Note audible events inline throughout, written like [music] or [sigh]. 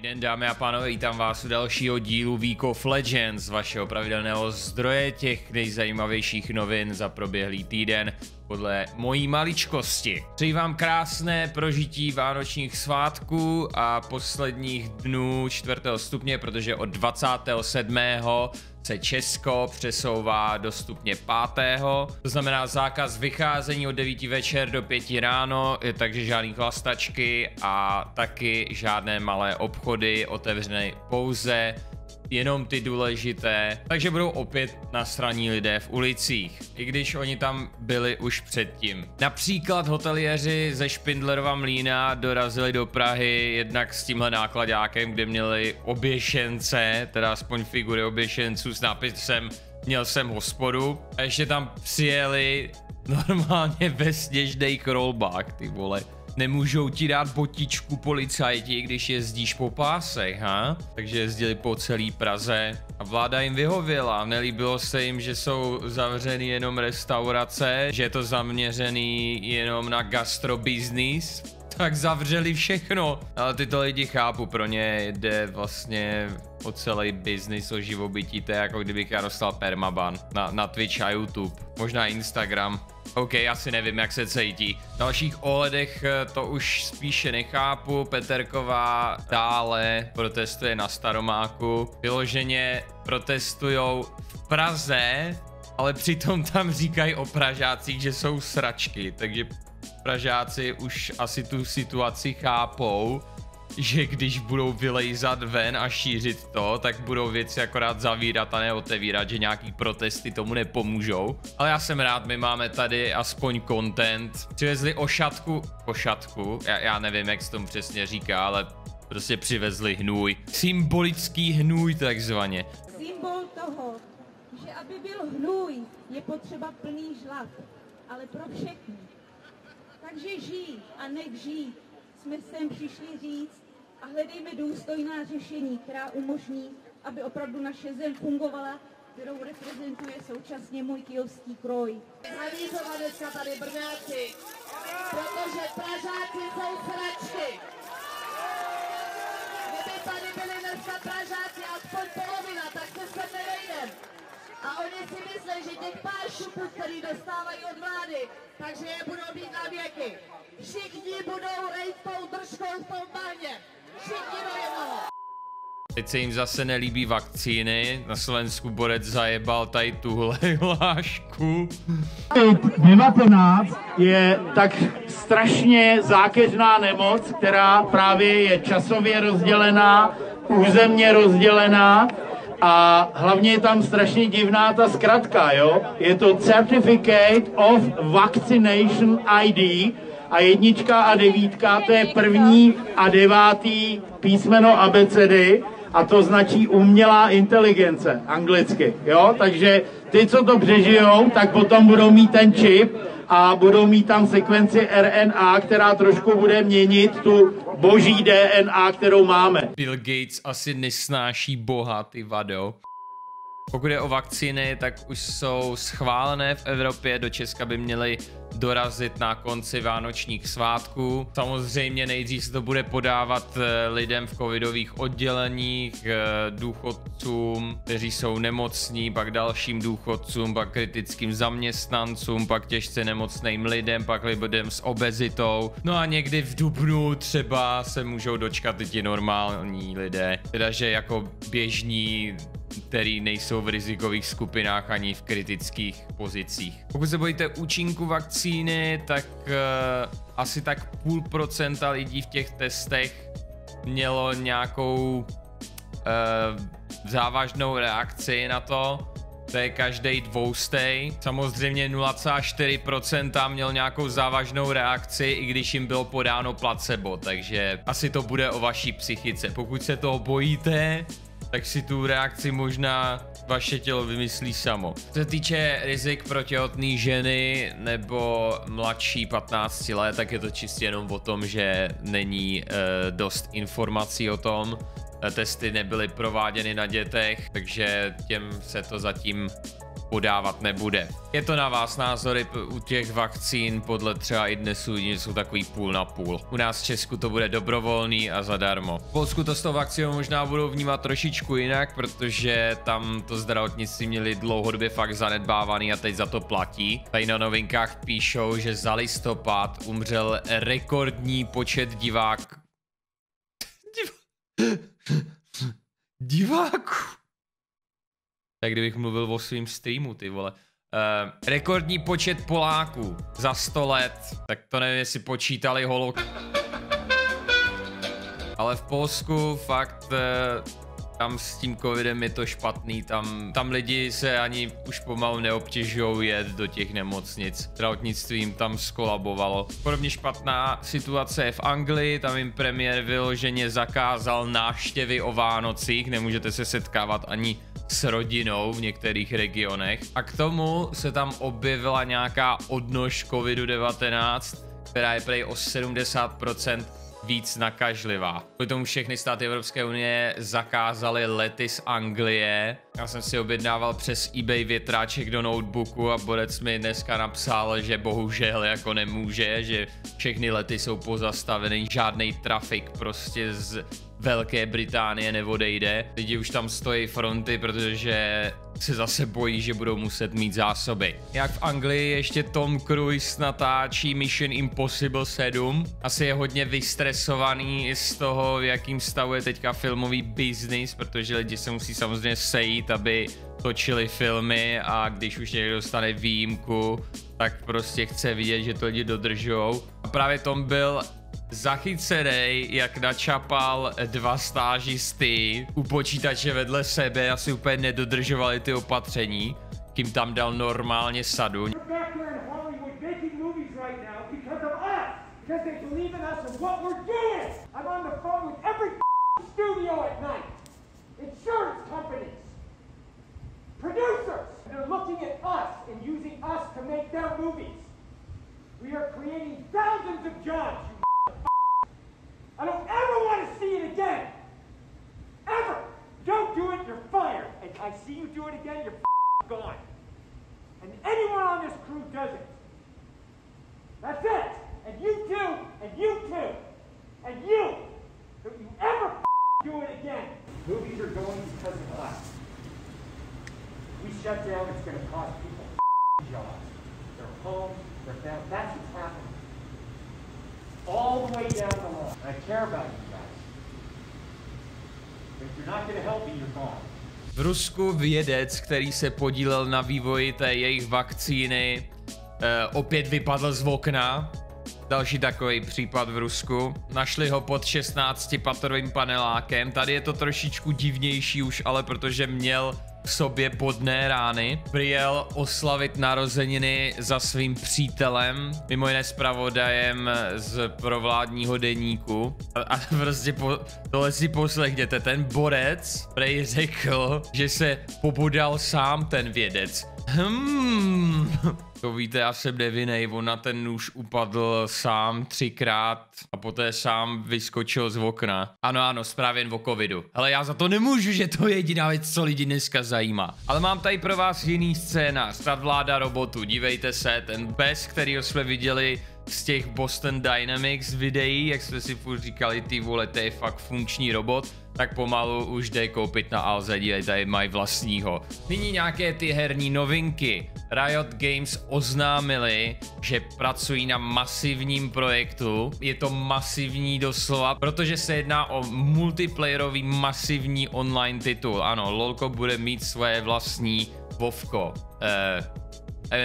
Dobrý den dámy a pánové, vítám vás u dalšího dílu Week of Legends, vašeho pravidelného zdroje těch nejzajímavějších novin za proběhlý týden podle mojí maličkosti. Přeji vám krásné prožití vánočních svátků a posledních dnů 4. stupně, protože od 27 se Česko přesouvá do stupně 5. To znamená zákaz vycházení od 9 večer do 5 ráno, takže žádný chlastačky a taky žádné malé obchody otevřené pouze jenom ty důležité, takže budou opět nasraní lidé v ulicích, i když oni tam byli už předtím. Například hoteliéři ze Špindlerova mlína dorazili do Prahy jednak s tímhle nákladákem, kde měli oběšence, teda aspoň figury oběšenců s nápisem měl jsem hospodu a ještě tam přijeli normálně ve sněžnej rollback, ty vole nemůžou ti dát botičku policajti, když jezdíš po pásech, ha? Takže jezdili po celý Praze a vláda jim vyhověla. Nelíbilo se jim, že jsou zavřeny jenom restaurace, že je to zaměřený jenom na gastrobiznis, tak zavřeli všechno. Ale tyto lidi chápu, pro ně jde vlastně o celý biznis, o živobytí, to je jako kdybych já dostal permaban na, na Twitch a YouTube, možná Instagram. OK, asi nevím, jak se cítí. V dalších ohledech eh, to už spíše nechápu. Peterková dále protestuje na Staromáku. Vyloženě protestujou v Praze, ale přitom tam říkají o Pražácích, že jsou sračky, takže Pražáci už asi tu situaci chápou že když budou vylejzat ven a šířit to, tak budou věci akorát zavírat a neotevírat, že nějaký protesty tomu nepomůžou. Ale já jsem rád, my máme tady aspoň content. Přivezli ošatku, ošatku, já, já nevím, jak se tomu přesně říká, ale prostě přivezli hnůj. Symbolický hnůj takzvaně. Symbol toho, že aby byl hnůj, je potřeba plný žlab, ale pro všechny. Takže žij a nech žít jsme sem přišli říct a hledejme důstojná řešení, která umožní, aby opravdu naše zem fungovala, kterou reprezentuje současně můj kijovský kroj. Zavířovat dneska tady Brňáci, protože Pražáci jsou sračky. Kdyby tady byli dneska Pražáci aspoň polovina, tak se sem nevejdem. A oni si myslí, že těch pár šupů, který dostávají od vlády, takže je budou mít na věky. Všichni budou rejt tou držkou v tom bahně. Teď se jim zase nelíbí vakcíny. Na Slovensku Borec zajebal tady tuhle [laughs] hlášku. COVID-19 je tak strašně zákeřná nemoc, která právě je časově rozdělená, územně rozdělená a hlavně je tam strašně divná ta zkratka, jo? Je to Certificate of Vaccination ID a jednička a devítka, to je první a devátý písmeno abecedy a to značí umělá inteligence, anglicky, jo? Takže ty, co to přežijou, tak potom budou mít ten čip a budou mít tam sekvenci RNA, která trošku bude měnit tu boží DNA, kterou máme. Bill Gates asi nesnáší boha, ty vado. Pokud je o vakcíny, tak už jsou schválené v Evropě, do Česka by měly dorazit na konci vánočních svátků. Samozřejmě nejdřív se to bude podávat eh, lidem v covidových odděleních, eh, důchodcům, kteří jsou nemocní, pak dalším důchodcům, pak kritickým zaměstnancům, pak těžce nemocným lidem, pak lidem s obezitou. No a někdy v dubnu třeba se můžou dočkat i ti normální lidé, teda že jako běžní který nejsou v rizikových skupinách ani v kritických pozicích. Pokud se bojíte účinku vakcíny, tak uh, asi tak půl procenta lidí v těch testech mělo nějakou uh, závažnou reakci na to. To je každý dvoustej. Samozřejmě 0,4% měl nějakou závažnou reakci, i když jim bylo podáno placebo, takže asi to bude o vaší psychice. Pokud se toho bojíte, tak si tu reakci možná vaše tělo vymyslí samo. Co se týče rizik pro těhotné ženy nebo mladší 15 let, tak je to čistě jenom o tom, že není uh, dost informací o tom. Uh, testy nebyly prováděny na dětech, takže těm se to zatím podávat nebude. Je to na vás názory u těch vakcín, podle třeba i dnesu jsou takový půl na půl. U nás v Česku to bude dobrovolný a zadarmo. V Polsku to s tou vakcínou možná budou vnímat trošičku jinak, protože tam to zdravotnictví měli dlouhodobě fakt zanedbávaný a teď za to platí. Tady na novinkách píšou, že za listopad umřel rekordní počet divák... [laughs] Div... Diváků. Tak kdybych mluvil o svým streamu, ty vole. Uh, rekordní počet Poláků za 100 let, tak to nevím, jestli počítali holo. Ale v Polsku fakt uh, tam s tím covidem je to špatný, tam, tam lidi se ani už pomalu neobtěžují jet do těch nemocnic. Zdravotnictví jim tam skolabovalo. Podobně špatná situace je v Anglii, tam jim premiér vyloženě zakázal návštěvy o Vánocích, nemůžete se setkávat ani s rodinou v některých regionech. A k tomu se tam objevila nějaká odnož COVID-19, která je prej o 70% víc nakažlivá. Kvůli tomu všechny státy Evropské unie zakázaly lety z Anglie. Já jsem si objednával přes eBay větráček do notebooku a Borec mi dneska napsal, že bohužel jako nemůže, že všechny lety jsou pozastaveny, žádný trafik prostě z Velké Británie neodejde. Lidi už tam stojí fronty, protože se zase bojí, že budou muset mít zásoby. Jak v Anglii ještě Tom Cruise natáčí Mission Impossible 7. Asi je hodně vystresovaný z toho, v jakým stavu je teďka filmový business, protože lidi se musí samozřejmě sejít, aby točili filmy a když už někdo dostane výjimku, tak prostě chce vidět, že to lidi dodržou. A právě Tom byl zachycený, jak načapal dva stážisty u počítače vedle sebe, asi úplně nedodržovali ty opatření, kým tam dal normálně sadu. We are creating thousands of jobs, I don't ever want to see it again. Ever. Don't do it, you're fired. And I see you do it again, you're gone. And anyone on this crew does it. That's it. And you too, and you too, and you. Don't you ever do it again. Movies are going because of us. We shut down, it's going to cost people jobs. Their homes, their families. That's what's happening. All the way down the line. I care about you guys. If you're not going to help me, you're gone. V Rusku vědec, který se podílel na vývoji té jejich vakcíny, eh, opět vypadl z okna. Další takový případ v Rusku. Našli ho pod 16-patrovým panelákem. Tady je to trošičku divnější už, ale protože měl sobě bodné rány. Přijel oslavit narozeniny za svým přítelem, mimo jiné zpravodajem z provládního deníku. A, a prostě po, tohle si poslechněte, ten borec prej řekl, že se pobodal sám ten vědec. Hmm. To víte, já jsem nevinej, on na ten nůž upadl sám třikrát a poté sám vyskočil z okna. Ano, ano, zprávě jen o covidu. Ale já za to nemůžu, že to je jediná věc, co lidi dneska zajímá. Ale mám tady pro vás jiný scénář, ta vláda robotu, dívejte se, ten bez, kterýho jsme viděli z těch Boston Dynamics videí, jak jsme si furt říkali, ty vole, to je fakt funkční robot, tak pomalu už jde koupit na Alze, dívej, tady mají vlastního. Nyní nějaké ty herní novinky. Riot Games oznámili, že pracují na masivním projektu. Je to masivní doslova, protože se jedná o multiplayerový masivní online titul. Ano, LoLko bude mít své vlastní Vovko. Eh,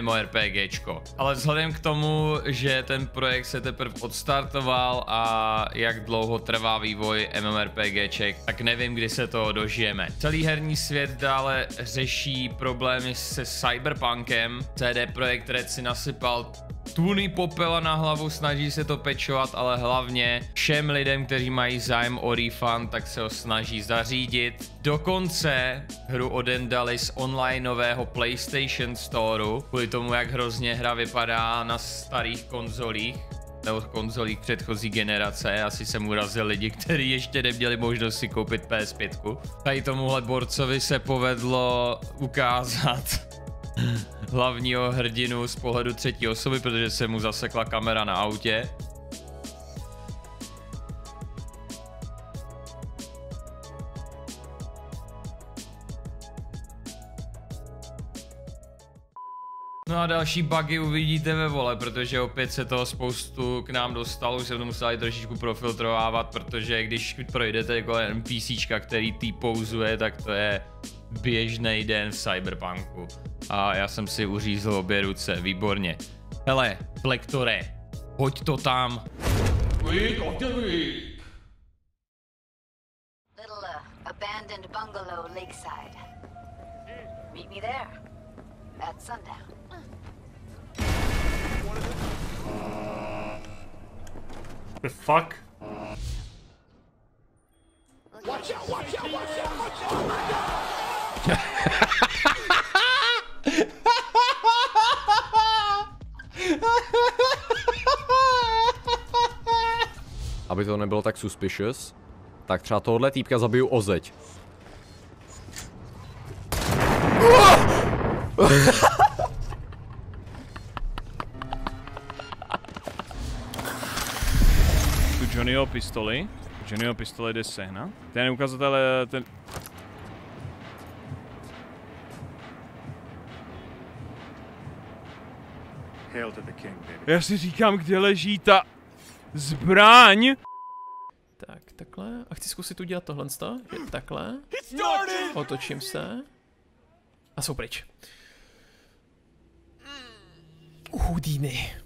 MMORPGčko. Ale vzhledem k tomu, že ten projekt se teprve odstartoval a jak dlouho trvá vývoj MMORPGček, tak nevím, kdy se toho dožijeme. Celý herní svět dále řeší problémy se Cyberpunkem. CD Projekt Red si nasypal tuny popela na hlavu, snaží se to pečovat, ale hlavně všem lidem, kteří mají zájem o refund, tak se ho snaží zařídit. Dokonce hru odendali z onlineového PlayStation Storeu, kvůli tomu, jak hrozně hra vypadá na starých konzolích nebo konzolích předchozí generace. Asi jsem urazil lidi, kteří ještě neměli možnost si koupit PS5. Tady tomuhle borcovi se povedlo ukázat hlavního hrdinu z pohledu třetí osoby, protože se mu zasekla kamera na autě. No a další bugy uvidíte ve vole, protože opět se toho spoustu k nám dostalo, už jsem to musel i trošičku profiltrovávat, protože když projdete jako NPCčka, který tý pouzuje, tak to je běžný den v Cyberpunku. A já jsem si uřízl obě ruce, výborně. Hele, Blektore, pojď to tam. Little uh, abandoned bungalow lakeside. Meet me there at sundown. The fuck? Aby to nebylo tak suspicious, tak třeba tohle týpka zabiju o zeď. Tu Johnnyho pistoli. Johnnyho pistole jde sehnat. Ten ukazatel, je ten... Já si říkám, kde leží ta zbraň. Tak, takhle. A chci zkusit udělat tohle. Je takhle. Otočím se. A jsou pryč. Houdini.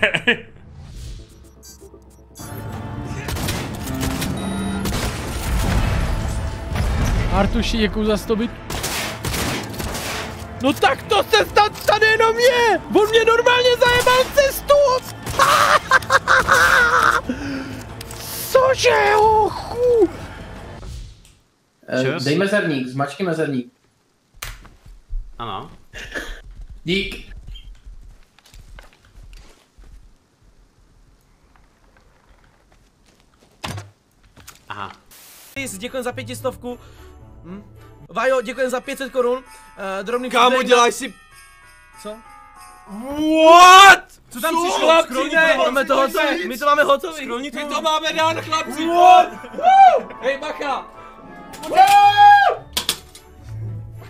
Okay. [laughs] Artuši, děkuju za to byt. No tak to se stát tady jenom je! On mě normálně zajebal cestu! [laughs] Cože, hochu? Čes. Dej mezerník, zmačkej mezerník. Ano. Dík. Aha. Děkujem za pětistovku. Hm? Vajo, děkujem za 500 korun. Uh, drobný Kámo, feedback děláš si... Co? What? Co tam přišlo? Chlapci, ne, to, máme to hotové, my to máme hotový. Scrollni, my to máme dán, chlapci. What? Hej, bacha.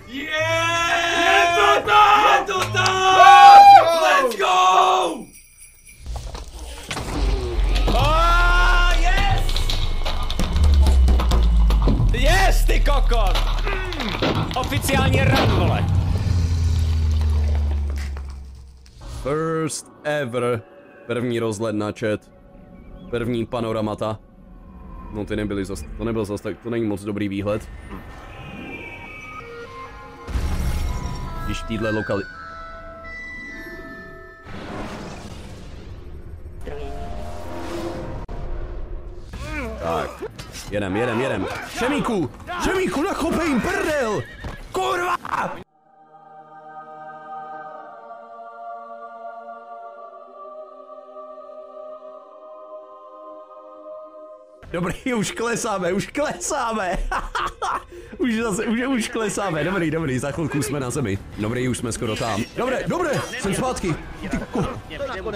Je to tam! Je to tam! Kokot! Mm, oficiální run, vole. First ever. První rozhled na chat. První panoramata. No ty nebyly zas, to nebyl zas tak, to není moc dobrý výhled. Když v téhle lokali... Tak, jedem, jedem, jedem. Šemíku! Šemíku, nachopej jim prdel! Kurva! Dobrý, už klesáme, už klesáme. [laughs] už zase, už, už klesáme. Dobrý, dobrý, za chvilku jsme na zemi. Dobrý, už jsme skoro tam. Dobré, dobré, jsem zpátky.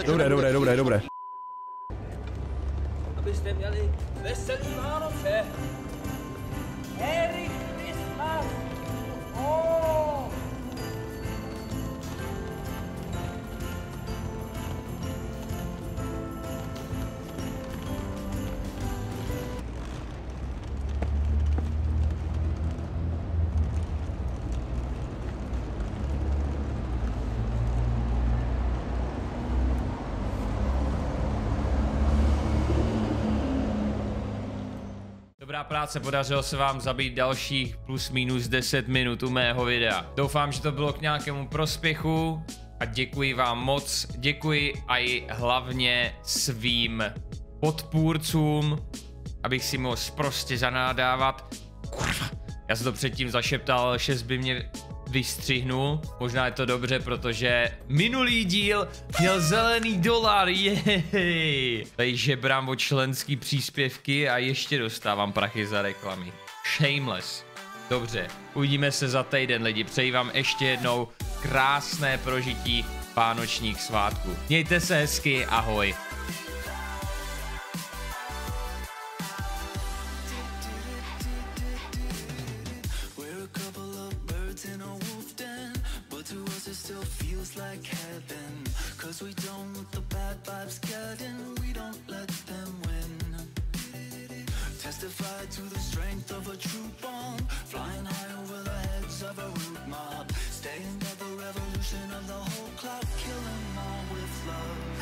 Dobré, dobré, dobré, dobré. Merry Christmas! Oh. Dobrá práce, podařilo se vám zabít dalších plus minus 10 minut u mého videa. Doufám, že to bylo k nějakému prospěchu a děkuji vám moc. Děkuji i hlavně svým podpůrcům, abych si mohl prostě zanádávat. Kurva, Já jsem to předtím zašeptal, 6 by mě vystřihnul. Možná je to dobře, protože minulý díl měl zelený dolar, jej. Tady žebrám o členský příspěvky a ještě dostávám prachy za reklamy. Shameless. Dobře, uvidíme se za týden lidi. Přeji vám ještě jednou krásné prožití vánočních svátků. Mějte se hezky, ahoj. Testify to the strength of a true bomb, flying high over the heads of a rude mob. Staying at the revolution of the whole clock, killing all with love.